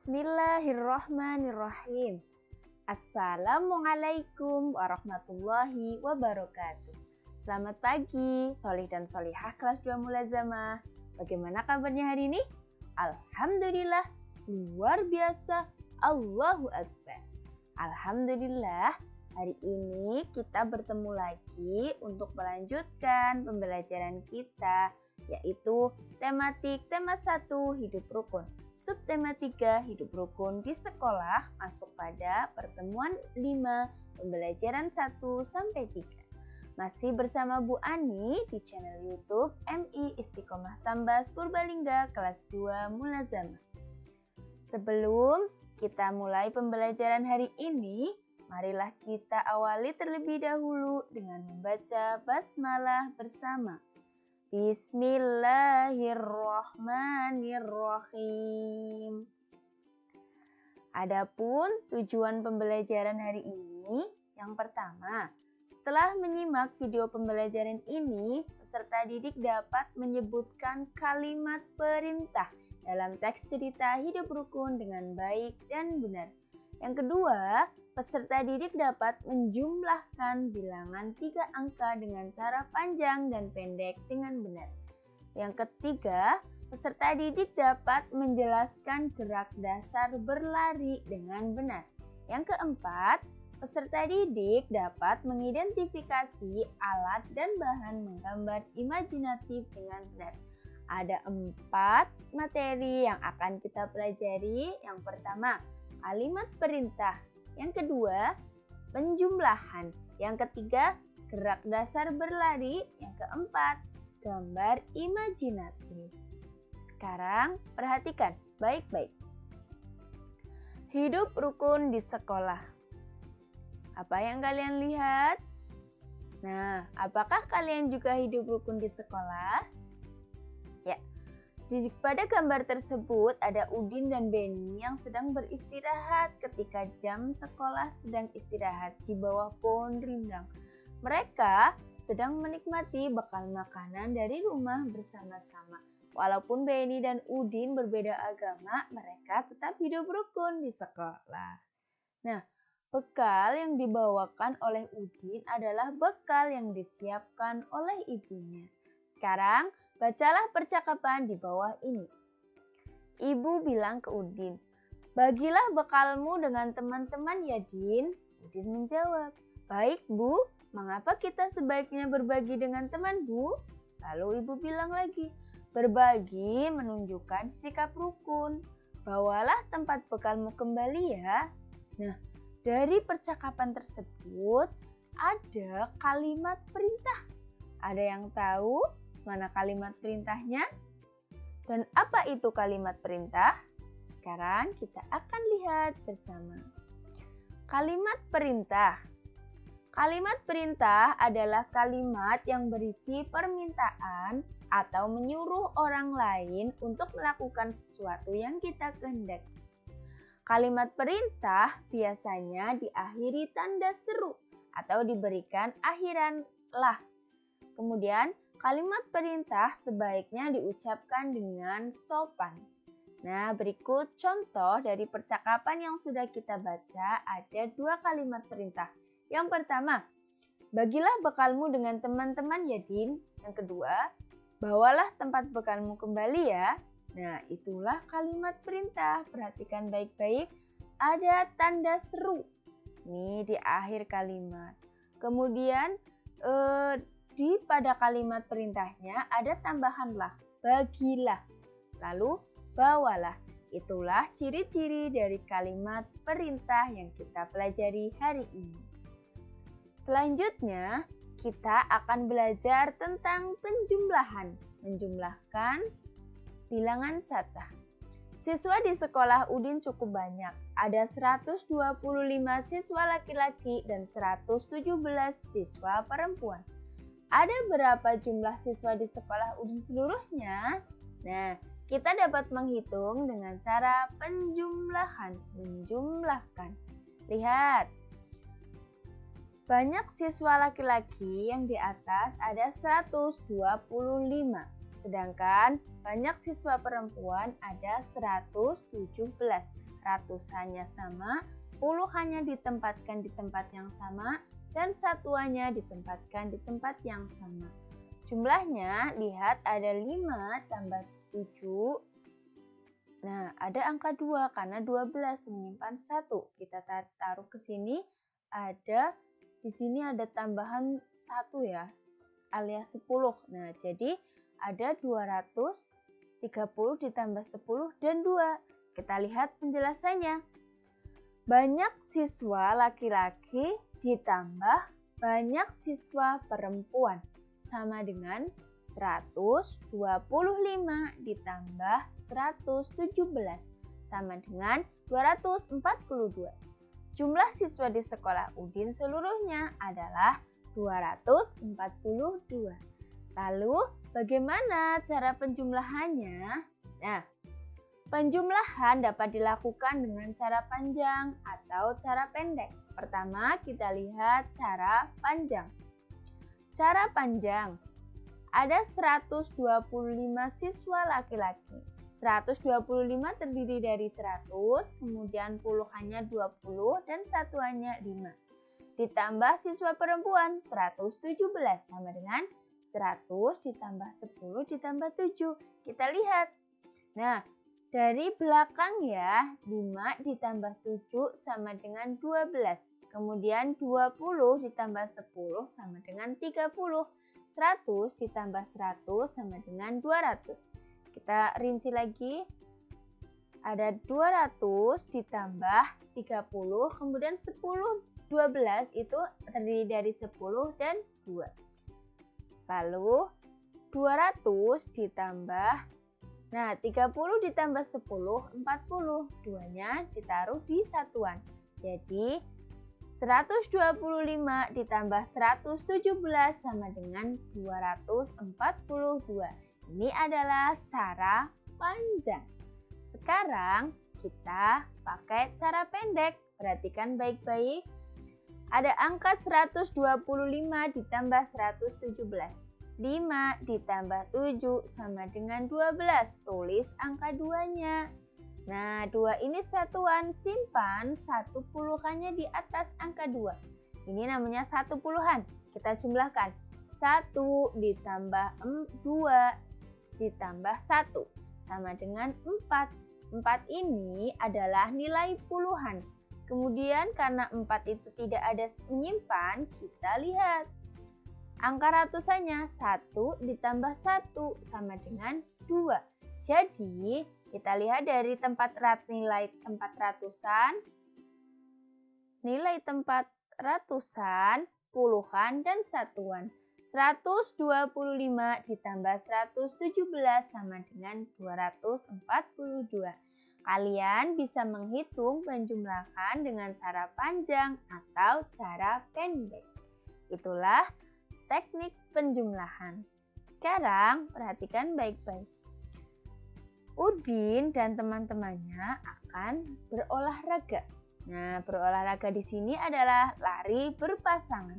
Bismillahirrahmanirrahim. Assalamualaikum warahmatullahi wabarakatuh. Selamat pagi, solih dan solihah kelas 2 mulazamah. Bagaimana kabarnya hari ini? Alhamdulillah, luar biasa. Allahu Akbar. Alhamdulillah, hari ini kita bertemu lagi untuk melanjutkan pembelajaran kita yaitu tematik tema 1 hidup rukun. Subtema 3 hidup rukun di sekolah masuk pada pertemuan 5 pembelajaran 1 sampai 3. Masih bersama Bu Ani di channel YouTube MI Istiqomah Sambas Purbalingga kelas 2 Mulazamah. Sebelum kita mulai pembelajaran hari ini, marilah kita awali terlebih dahulu dengan membaca basmalah bersama. Bismillahirrahmanirrahim. Adapun tujuan pembelajaran hari ini, yang pertama, setelah menyimak video pembelajaran ini, peserta didik dapat menyebutkan kalimat perintah dalam teks cerita hidup rukun dengan baik dan benar. Yang kedua, peserta didik dapat menjumlahkan bilangan tiga angka dengan cara panjang dan pendek dengan benar. Yang ketiga, peserta didik dapat menjelaskan gerak dasar berlari dengan benar. Yang keempat, peserta didik dapat mengidentifikasi alat dan bahan menggambar imajinatif dengan benar. Ada empat materi yang akan kita pelajari. Yang pertama, kalimat perintah yang kedua, penjumlahan. Yang ketiga, gerak dasar berlari. Yang keempat, gambar imajinatif. Sekarang perhatikan baik-baik. Hidup rukun di sekolah. Apa yang kalian lihat? Nah, apakah kalian juga hidup rukun di sekolah? Di pada gambar tersebut ada Udin dan Beni yang sedang beristirahat ketika jam sekolah sedang istirahat di bawah pohon rindang. Mereka sedang menikmati bekal makanan dari rumah bersama-sama. Walaupun Beni dan Udin berbeda agama, mereka tetap hidup rukun di sekolah. Nah, bekal yang dibawakan oleh Udin adalah bekal yang disiapkan oleh ibunya. Sekarang, Bacalah percakapan di bawah ini. Ibu bilang ke Udin, bagilah bekalmu dengan teman-teman ya Din. Udin menjawab, baik bu, mengapa kita sebaiknya berbagi dengan teman bu? Lalu ibu bilang lagi, berbagi menunjukkan sikap rukun. Bawalah tempat bekalmu kembali ya. Nah, dari percakapan tersebut ada kalimat perintah. Ada yang tahu? Mana kalimat perintahnya? Dan apa itu kalimat perintah? Sekarang kita akan lihat bersama. Kalimat perintah. Kalimat perintah adalah kalimat yang berisi permintaan atau menyuruh orang lain untuk melakukan sesuatu yang kita kehendaki. Kalimat perintah biasanya diakhiri tanda seru atau diberikan akhiran lah. Kemudian Kalimat perintah sebaiknya diucapkan dengan sopan. Nah, berikut contoh dari percakapan yang sudah kita baca ada dua kalimat perintah. Yang pertama, bagilah bekalmu dengan teman-teman ya Din. Yang kedua, bawalah tempat bekalmu kembali ya. Nah, itulah kalimat perintah. Perhatikan baik-baik. Ada tanda seru. Nih di akhir kalimat. Kemudian eh, di pada kalimat perintahnya ada tambahanlah, bagilah, lalu bawalah. Itulah ciri-ciri dari kalimat perintah yang kita pelajari hari ini. Selanjutnya, kita akan belajar tentang penjumlahan, menjumlahkan bilangan cacah. Siswa di sekolah Udin cukup banyak. Ada 125 siswa laki-laki dan 117 siswa perempuan. Ada berapa jumlah siswa di sekolah Udin seluruhnya? Nah, kita dapat menghitung dengan cara penjumlahan, menjumlahkan. Lihat, banyak siswa laki-laki yang di atas ada 125, sedangkan banyak siswa perempuan ada 117. ratusannya sama, puluhannya ditempatkan di tempat yang sama, dan satuannya ditempatkan di tempat yang sama. Jumlahnya, lihat ada 5 tambah 7. Nah, ada angka 2 karena 12 menyimpan 1. Kita taruh ke sini, ada di sini ada tambahan 1 ya, alias 10. Nah, jadi ada 230 ditambah 10 dan 2. Kita lihat penjelasannya. Banyak siswa laki-laki ditambah banyak siswa perempuan sama dengan 125 ditambah 117 sama dengan 242. Jumlah siswa di sekolah Udin seluruhnya adalah 242. Lalu bagaimana cara penjumlahannya? Nah, penjumlahan dapat dilakukan dengan cara panjang atau cara pendek. Pertama, kita lihat cara panjang. Cara panjang. Ada 125 siswa laki-laki. 125 terdiri dari 100, kemudian puluhannya 20 dan satuannya 5 ditambah siswa perempuan 117 sama dengan 100 ditambah 10 ditambah 7. Kita lihat. Nah, dari belakang ya, 5 ditambah 7 sama dengan 12. Kemudian 20 ditambah 10 sama dengan 30. 100 ditambah 100 sama dengan 200. Kita rinci lagi. Ada 200 ditambah 30, kemudian 10 12 itu terdiri dari 10 dan 2. Lalu 200 ditambah Nah, 30 ditambah 10, 40. Duanya ditaruh di satuan. Jadi, 125 ditambah 117 sama dengan 242. Ini adalah cara panjang. Sekarang kita pakai cara pendek. Perhatikan baik-baik. Ada angka 125 ditambah 117. 5 ditambah 7 sama dengan 12. Tulis angka 2-nya. Nah, 2 ini satuan. Simpan satu puluhannya di atas angka 2. Ini namanya satu puluhan. Kita jumlahkan. 1 ditambah 2 ditambah 1 sama dengan 4. 4 ini adalah nilai puluhan. Kemudian karena 4 itu tidak ada menyimpan, kita lihat. Angka ratusannya 1 ditambah 1 sama dengan 2. Jadi kita lihat dari tempat rat nilai tempat ratusan, nilai tempat ratusan, puluhan, dan satuan. 125 ditambah 117 sama dengan 242. Kalian bisa menghitung penjumlahan dengan cara panjang atau cara pendek. Itulah teknik penjumlahan. Sekarang perhatikan baik-baik. Udin dan teman-temannya akan berolahraga. Nah, berolahraga di sini adalah lari berpasangan.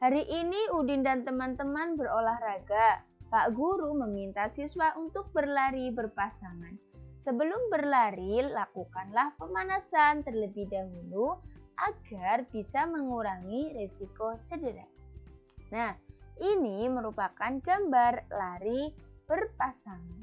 Hari ini Udin dan teman-teman berolahraga. Pak Guru meminta siswa untuk berlari berpasangan. Sebelum berlari, lakukanlah pemanasan terlebih dahulu agar bisa mengurangi risiko cedera. Nah, ini merupakan gambar lari berpasangan.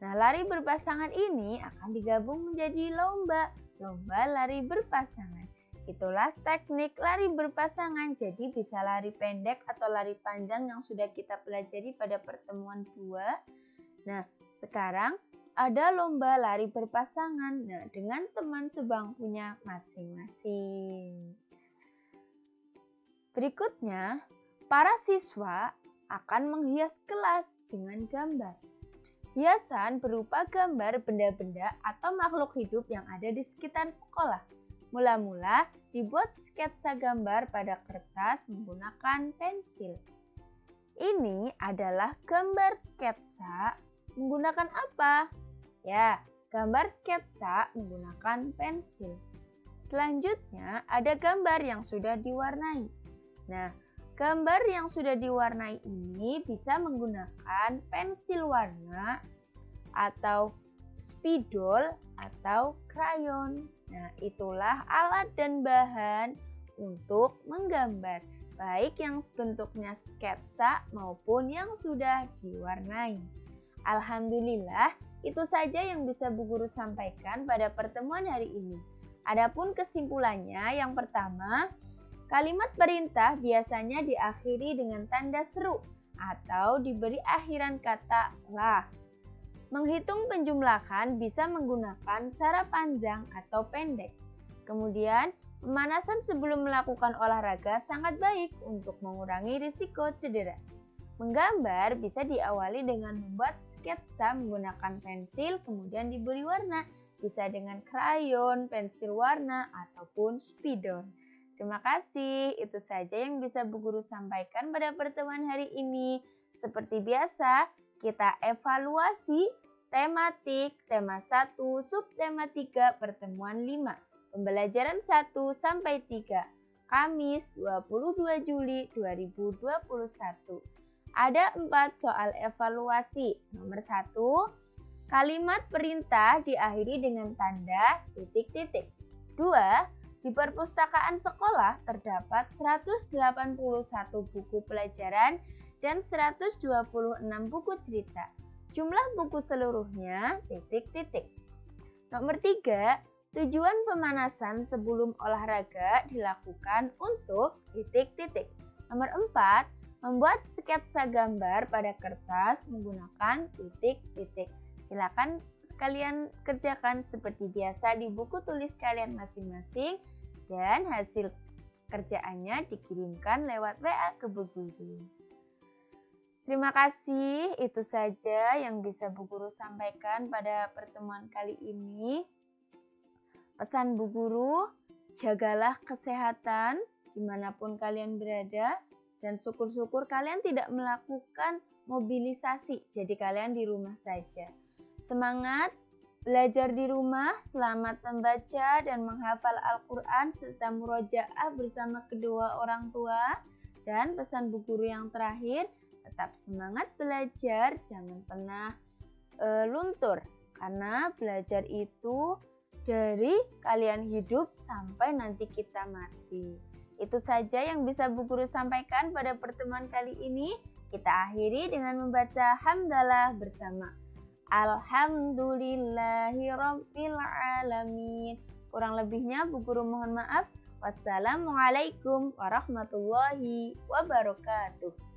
Nah, lari berpasangan ini akan digabung menjadi lomba, lomba lari berpasangan. Itulah teknik lari berpasangan, jadi bisa lari pendek atau lari panjang yang sudah kita pelajari pada pertemuan 2. Nah, sekarang ada lomba lari berpasangan nah, dengan teman sebangkunya masing-masing. Berikutnya, para siswa akan menghias kelas dengan gambar. Hiasan berupa gambar benda-benda atau makhluk hidup yang ada di sekitar sekolah. Mula-mula dibuat sketsa gambar pada kertas menggunakan pensil. Ini adalah gambar sketsa menggunakan apa? Ya, gambar sketsa menggunakan pensil. Selanjutnya ada gambar yang sudah diwarnai. Nah, gambar yang sudah diwarnai ini bisa menggunakan pensil warna atau spidol atau krayon. Nah, itulah alat dan bahan untuk menggambar, baik yang bentuknya sketsa maupun yang sudah diwarnai. Alhamdulillah, itu saja yang bisa Bu Guru sampaikan pada pertemuan hari ini. Adapun kesimpulannya, yang pertama, kalimat perintah biasanya diakhiri dengan tanda seru atau diberi akhiran kata lah. Menghitung penjumlahan bisa menggunakan cara panjang atau pendek. Kemudian, pemanasan sebelum melakukan olahraga sangat baik untuk mengurangi risiko cedera. Menggambar bisa diawali dengan membuat sketsa menggunakan pensil kemudian diberi warna. Bisa dengan krayon, pensil warna, ataupun spidol. Terima kasih, itu saja yang bisa Bu Guru sampaikan pada pertemuan hari ini. Seperti biasa, kita evaluasi tematik tema 1, subtema 3, pertemuan 5. Pembelajaran 1 sampai 3. Kamis 22 Juli 2021. Ada empat soal evaluasi. Nomor satu, kalimat perintah diakhiri dengan tanda titik-titik. Dua, di perpustakaan sekolah terdapat 181 buku pelajaran dan 126 buku cerita. Jumlah buku seluruhnya titik-titik. Nomor tiga, tujuan pemanasan sebelum olahraga dilakukan untuk titik-titik. Nomor empat, membuat sketsa gambar pada kertas menggunakan titik-titik. Silakan sekalian kerjakan seperti biasa di buku tulis kalian masing-masing dan hasil kerjaannya dikirimkan lewat WA ke Bu Guru. Terima kasih, itu saja yang bisa Bu Guru sampaikan pada pertemuan kali ini. Pesan Bu Guru, jagalah kesehatan di mana pun kalian berada dan syukur-syukur kalian tidak melakukan mobilisasi, jadi kalian di rumah saja. Semangat belajar di rumah, selamat membaca dan menghafal Al-Quran serta murojaah bersama kedua orang tua. Dan pesan bu guru yang terakhir, tetap semangat belajar, jangan pernah e, luntur. Karena belajar itu dari kalian hidup sampai nanti kita mati. Itu saja yang bisa Bu Guru sampaikan pada pertemuan kali ini. Kita akhiri dengan membaca hamdalah bersama. Alhamdulillahirabbil alamin. Kurang lebihnya Bu Guru mohon maaf. Wassalamualaikum warahmatullahi wabarakatuh.